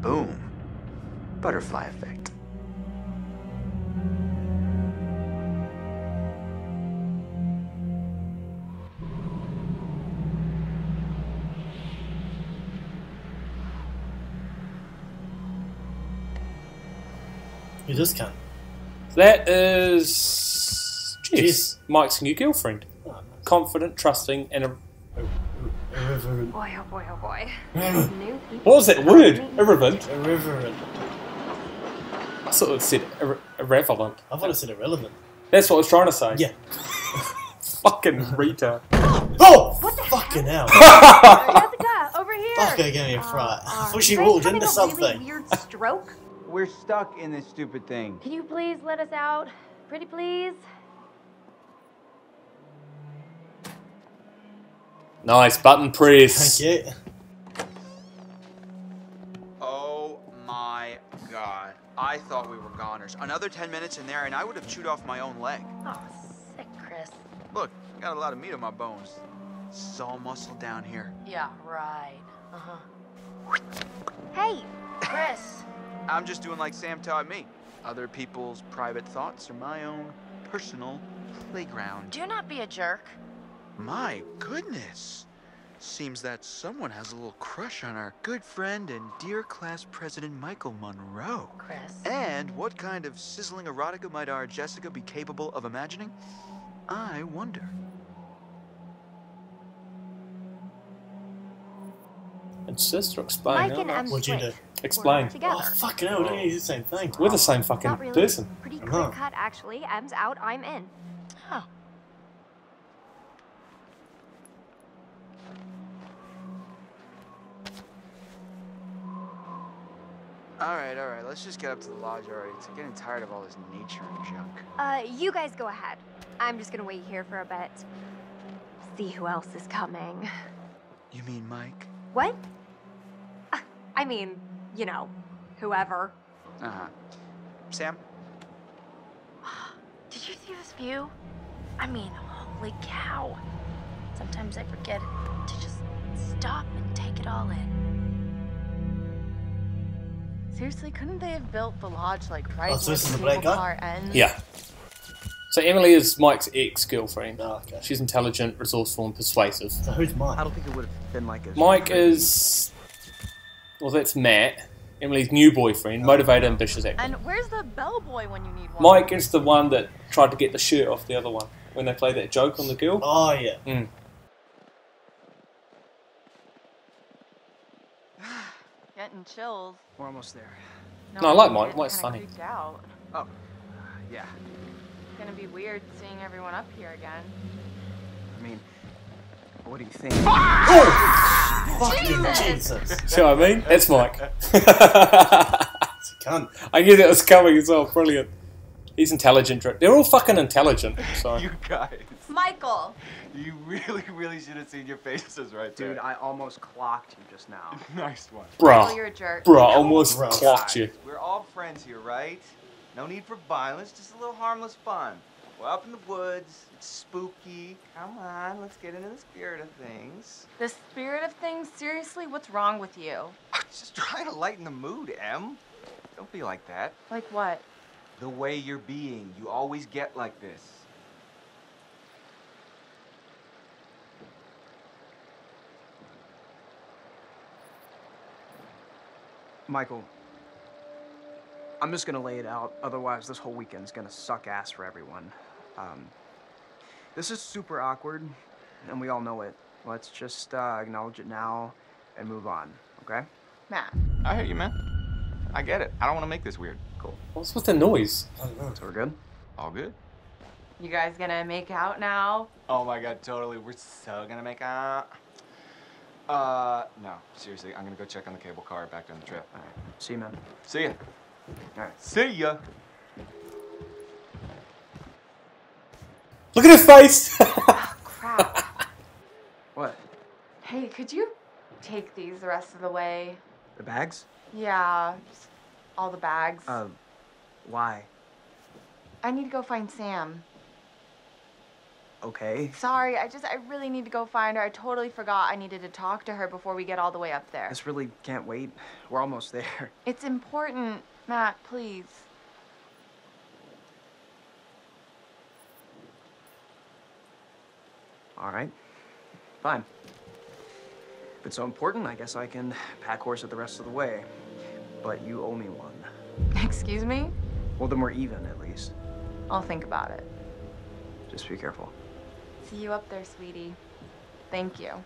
Boom. Butterfly effect. Who's this cunt? That is Jess, Jess. Mike's new girlfriend. Oh, nice. Confident, trusting, and a Irreverent. Boy, oh boy, oh boy. Irreverent. New people. what was that word? Irrelevant. Irreverent. I sort of said irre- irrelevant. I thought it said irrelevant. That's what I was trying to say. Yeah. Fucking retard. Oh! What the fucking hell. Jessica, over here. Fuck, I gave me a Uh, fright. I uh, thought she you walked into a something. Really weird stroke. We're stuck in this stupid thing. Can you please let us out? Pretty please. Nice button press. Thank you. Oh my god. I thought we were goners. Another 10 minutes in there and I would have chewed off my own leg. Oh, sick, Chris. Look, I got a lot of meat on my bones. It's all muscle down here. Yeah, right. Uh huh. Hey, Chris. I'm just doing like Sam taught me. Other people's private thoughts are my own personal playground. Do not be a jerk. My goodness. Seems that someone has a little crush on our good friend and dear class president Michael Munroe. Chris. And what kind of sizzling erotica might our Jessica be capable of imagining? I wonder. And sister, explain. Mike and now. Em What'd you split. do? Explain. We're. Oh, fucking hell, don't you do the same thing? We're the same fucking Not really. person. Pretty I clear cut, actually. Em's out, I'm in. Oh. All right, all right. Let's just get up to the lodge already. It's getting tired of all this nature and junk. Uh, you guys go ahead. I'm just gonna wait here for a bit. See who else is coming. You mean Mike? What? Uh, I mean, you know, whoever. Uh huh. Sam? Did you see this view? I mean, holy cow. Sometimes I forget to just stop and take it all in. Seriously, couldn't they have built the lodge like right Oh, so where this is the the black cable guy? car ends? Yeah. So Emily is Mike's ex-girlfriend. Oh, okay. She's intelligent, resourceful, and persuasive. So who's Mike? I don't think it would have been like a. Mike is, well, that's Matt, Emily's new boyfriend, oh. motivated, and ambitious, active. And where's the bellboy when you need one? Mike is the one that tried to get the shirt off the other one when they play that joke on the girl. Oh, yeah. Mm. Getting chills. We're almost there. No, I like I'm Mike. getting Mike's kinda funny. creeped. Oh, yeah. It's gonna be weird seeing everyone up here again. I mean, what do you think? Oh! Fucking Jesus. See what I mean? That's Mike. It's a cunt. I knew that was coming as well. Brilliant. He's intelligent. They're all fucking intelligent. So You guys, Michael! you really, really should have seen your faces right there. Dude, I almost clocked you just now. nice one. Michael, bruh, you're a jerk. bruh, almost Bruh. clocked you. Guys, We're all friends here, right? No need for violence, just a little harmless fun. We're up in the woods, it's spooky. Come on, let's get into the spirit of things. The spirit of things? Seriously, what's wrong with you? I'm just trying to lighten the mood, Em. Don't be like that. Like what? The way you're being, you always get like this. Michael, I'm just gonna lay it out. Otherwise, this whole weekend's gonna suck ass for everyone. Um, this is super awkward, and we all know it. Let's just uh, acknowledge it now and move on, okay? Matt. I hear you, man. I get it. I don't want to make this weird. Cool. What's with the noise? I don't know. So we're good? All good? You guys gonna make out now? Oh my god, totally. We're so gonna make out. Uh, no, seriously, I'm gonna go check on the cable car back down the trail. All right. See you, man. See ya. All right. See ya. Look at his face. oh, Crap. What? hey, could you take these the rest of the way? The bags? Yeah, just all the bags. Uh, why? I need to go find Sam. Okay. Sorry, I just, I really need to go find her. I totally forgot I needed to talk to her before we get all the way up there. This really can't wait. We're almost there. It's important, Matt, please. All right. Fine. If it's so important, I guess I can pack horse it the rest of the way. But you owe me one. Excuse me? Well, then we're even, at least. I'll think about it. Just be careful. See you up there, sweetie. Thank you.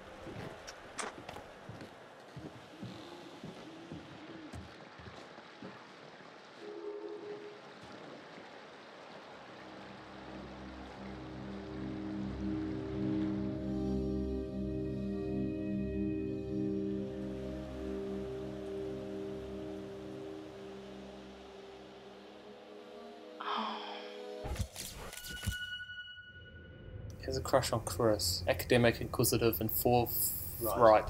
Crush on Chris. Academic, inquisitive, and forthright. Right.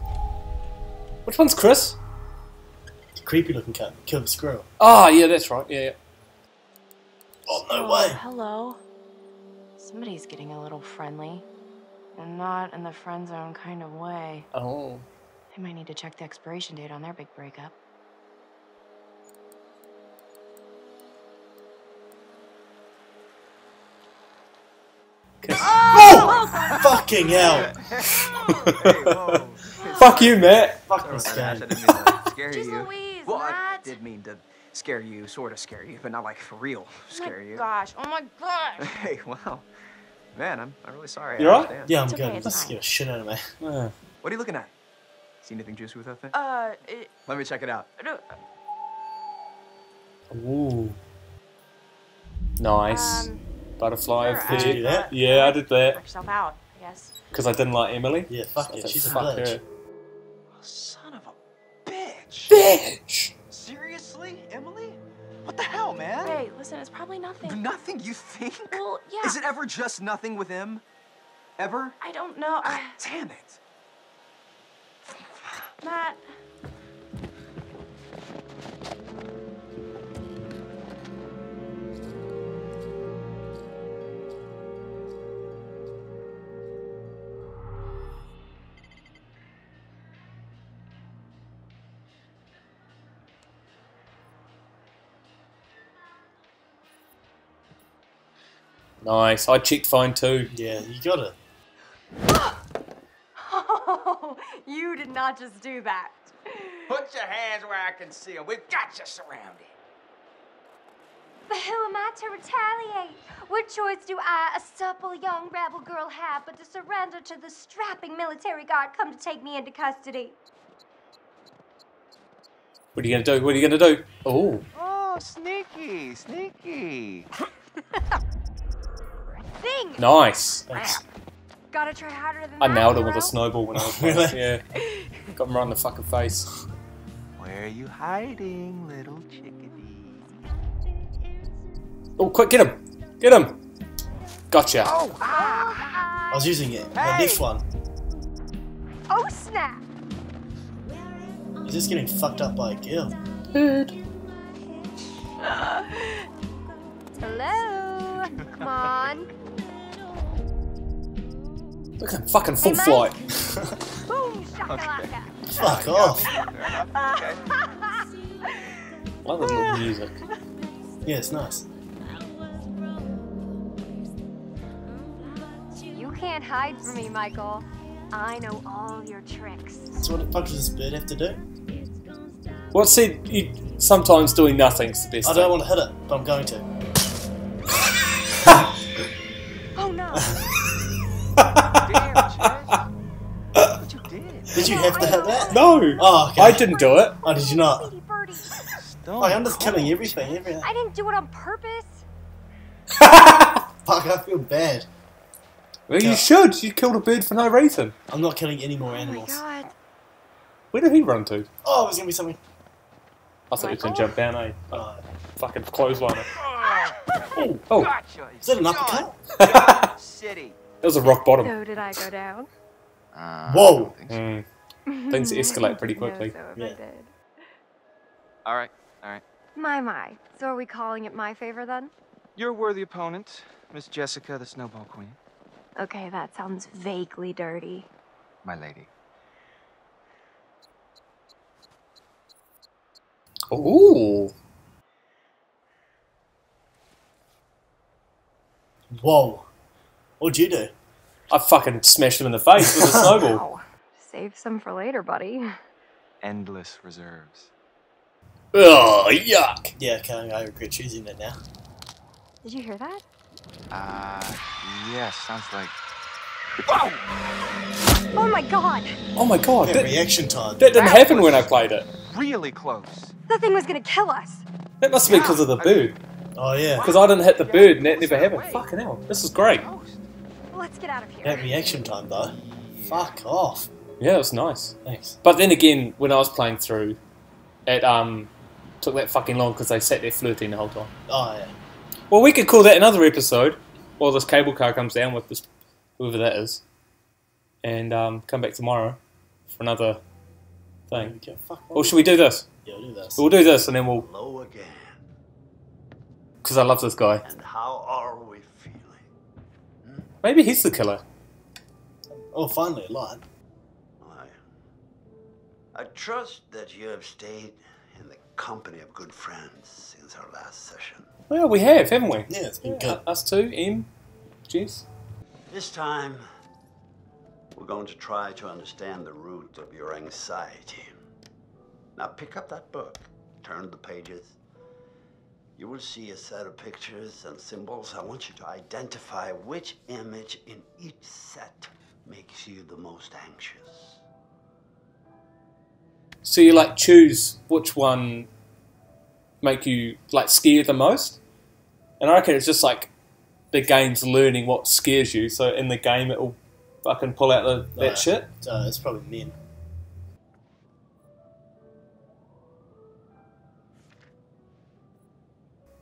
Which one's Chris? Creepy looking cat. Killed the squirrel. Ah, yeah, that's right. Yeah, yeah. Oh, no Oh, way. Hello. Somebody's getting a little friendly. And not in the friend zone kind of way. Oh. They might need to check the expiration date on their big breakup. Oh! Fucking hell. hey. Fuck you, Matt. Fuck Sorry, this Ash, game. I didn't mean to scare you. Louise, well, I did mean to scare you, sort of scare you, but not like for real scare oh my you. gosh, oh my gosh. Hey, wow. Man, I'm, I'm really sorry. You I alright? Yeah, I'm It's good. it's Let's get a shit out of me. What are you looking at? See anything juicy with that thing? Uh, it, Let me check it out. no, Ooh. Nice. Um, Butterfly sure, of Did you the. do that? Yeah, I did that. knock yourself out, I guess. Because I didn't like Emily. Yeah, fuck So it. said, She's a fuck bitch. her. Son of a bitch. Bitch! Seriously, Emily? What the hell, man? Hey, listen, it's probably nothing. Nothing, you think? Well, yeah. Is it ever just nothing with him? Ever? I don't know. I, Damn it. Matt. Nice. I checked fine too. Yeah, you gotta. Oh, you did not just do that. Put your hands where I can see them. We've got you surrounded. But who am I to retaliate? What choice do I, a supple young rebel girl, have but to surrender to the strapping military guard come to take me into custody? What are you gonna do? What are you gonna do? Oh. Oh, sneaky, sneaky. Thing! Nice. Thanks. Gotta try harder than I that, nailed him with a snowball when I was Really? Yeah. Got him right in the fucking face. Where are you hiding, little chickadee? Oh, quick, get him! Get him! Gotcha. Oh, ah! I was using it. Hey! The next one. Oh, snap! He's just getting fucked up by a girl. Hello? Come on. Look at fucking full Hey, flight. Boom, shakalaka. Fuck off. Fair. Okay. Love the little music. Yeah, it's nice. You can't hide from me, Michael. I know all your tricks. So what the fuck does this bird have to do? Well, see, you, sometimes doing nothing's the best I thing. don't want to hit it, but I'm going to. No! Oh, okay. I didn't do it. Oh, did you not? Sweetie birdie. I'm just killing everything. everything. I didn't do it on purpose. Fuck, I feel bad. Well, you Yeah. should. You killed a bird for no reason. I'm not killing any more Oh my animals. god. Where did he run to? Oh, there's gonna be something. I thought he was gonna jump down, eh? Oh, Fucking clothesline. Oh, Oh, oh. gotcha. is that an uppercut? John City. That was a rock bottom. So did I go down? Uh, Whoa. I don't think so. Mm. Things escalate pretty No, quickly. so Yeah. Did. All right, all right. My, my. So are we calling it my favor then? You're a worthy opponent, Miss Jessica, the Snowball Queen. Okay, that sounds vaguely dirty. My lady. Ooh. Whoa. What'd you do? I fucking smashed him in the face with a snowball. Wow. Save some for later, buddy. Endless reserves. Oh, yuck. Yeah, okay, I regret choosing it now. Did you hear that? Uh, yes, sounds like. Oh my god! Oh my god, Yeah, that, reaction time. that didn't That happen when I played it. Really close. The thing was gonna kill us. That must have been because of the bird. Oh yeah. Because I didn't hit the bird and that never happened. Fucking hell, this is great. Let's get out of here. That reaction time though. Fuck off. Yeah, it was nice. Thanks. But then again, when I was playing through, it um took that fucking long because they sat there flirting the whole time. Oh yeah. Well, we could call that another episode while this cable car comes down with this whoever that is, and um, come back tomorrow for another thing. Okay, fuck Or should we do this? Yeah, we'll do this. We'll do this and then we'll Hello again. because I love this guy. And how are we feeling? Maybe he's the killer. Oh, finally, a light. I, I trust that you have stayed in the company of good friends since our last session. Well, we have, haven't we? Yeah, it's been Yeah, good. Us two, M, Jess. This time, we're going to try to understand the root of your anxiety. Now, pick up that book, turn the pages. You will see a set of pictures and symbols. I want you to identify which image in each set makes you the most anxious. So you like choose which one make you like scared the most, and I reckon it's just like the game's learning what scares you. So in the game, it'll fucking pull out the, that shit. Uh, it's probably men.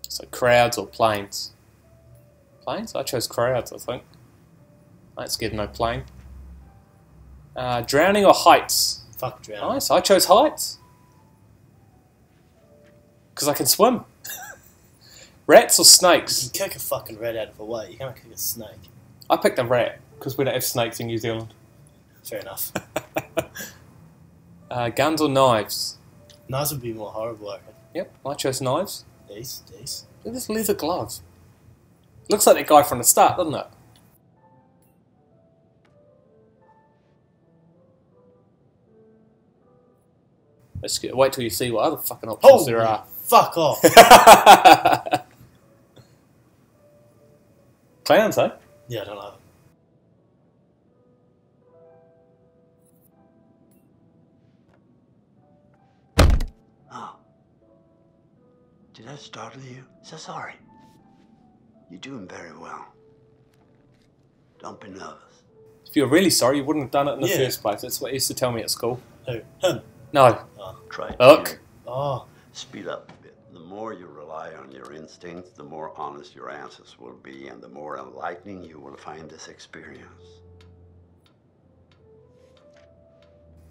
So crowds or planes. Planes? I chose crowds. I think. I ain't scared of no plane. Uh, drowning or heights? Fuck drown. Nice. I chose heights. Because I can swim. Rats or snakes? You can kick a fucking rat out of the way. You can't kick a snake. I picked a rat because we don't have snakes in New Zealand. Fair enough. Uh, guns or knives? Knives would be more horrible, I reckon. Yep, I chose knives. These, these. Look at this leather gloves. Looks like that guy from the start, doesn't it? Let's get, wait till you see what other fucking options Holy there are. fuck off. Clowns, eh? yeah, I don't know. Oh. Did I startle you? So sorry. You're doing very well. Don't be nervous. If you're really sorry, you wouldn't have done it in the Yeah. first place. That's what he used to tell me at school. Who? Him. No. Try Look. Oh, speed up a bit. The more you rely on your instincts, the more honest your answers will be, and the more enlightening you will find this experience.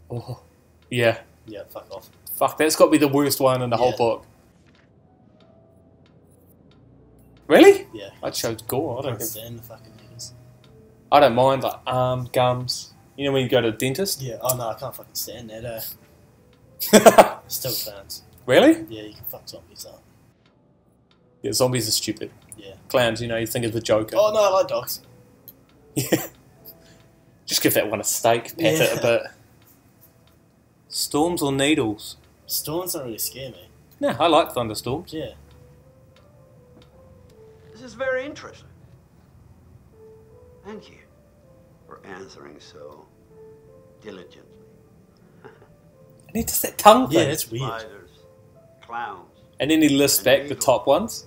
Oh. Yeah. yeah, fuck off. Fuck, that's got to be the worst one in the whole book. Really? Yeah. I chose gore. I don't. stand the fucking niggas. I don't mind like arm gums. You know when you go to the dentist. Yeah, oh no, I can't fucking stand that, uh. Still clowns. really? Yeah, you can fuck zombies up. Yeah, zombies are stupid. Yeah. Clowns, you know, you think of the Joker. Oh no, I like dogs. Yeah. Just give that one a steak, pat it a bit. Storms or needles? Storms don't really scare me. No, I like thunderstorms. Yeah. This is very interesting. Thank you for answering so diligently. And he does that tongue Yeah, thing. that's weird. Spiders, clowns. And then he lists And back the top ones.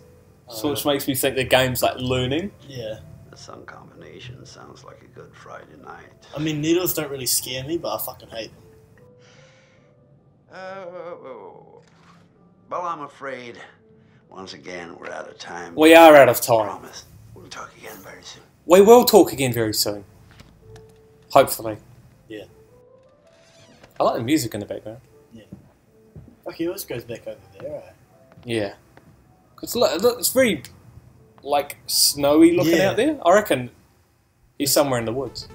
So Oh. which makes me think the game's like learning. Yeah. The sun combination sounds like a good Friday night. I mean, needles don't really scare me, but I fucking hate them. Uh, well, I'm afraid once again we're out of time. We are out of time. Promise. We'll talk again very soon. We will talk again very soon. Hopefully. I like the music in the background. Yeah. Fuck, he always goes back over there, eh? Yeah. Cause look, it's very like snowy looking Yeah. out there. I reckon He's somewhere in the woods.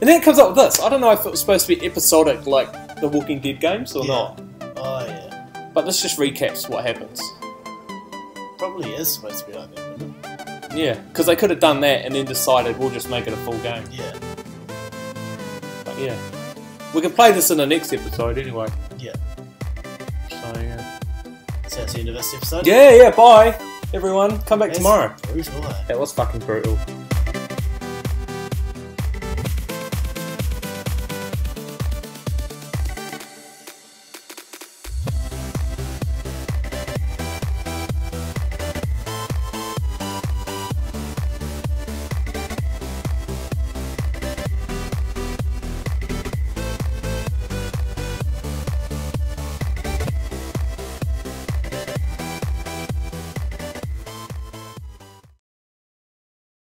And then it comes up with this. I don't know if it was supposed to be episodic like the Walking Dead games or Yeah. not. Oh yeah, But this just recaps what happens. probably is supposed to be like that. Isn't it? Yeah, because they could have done that and then decided we'll just make it a full game. Yeah, But yeah. We can play this in the next episode anyway. yeah. So yeah. So that's the end of this episode. Yeah, yeah, bye everyone. Come back That's tomorrow. Brutal. eh? That was fucking brutal.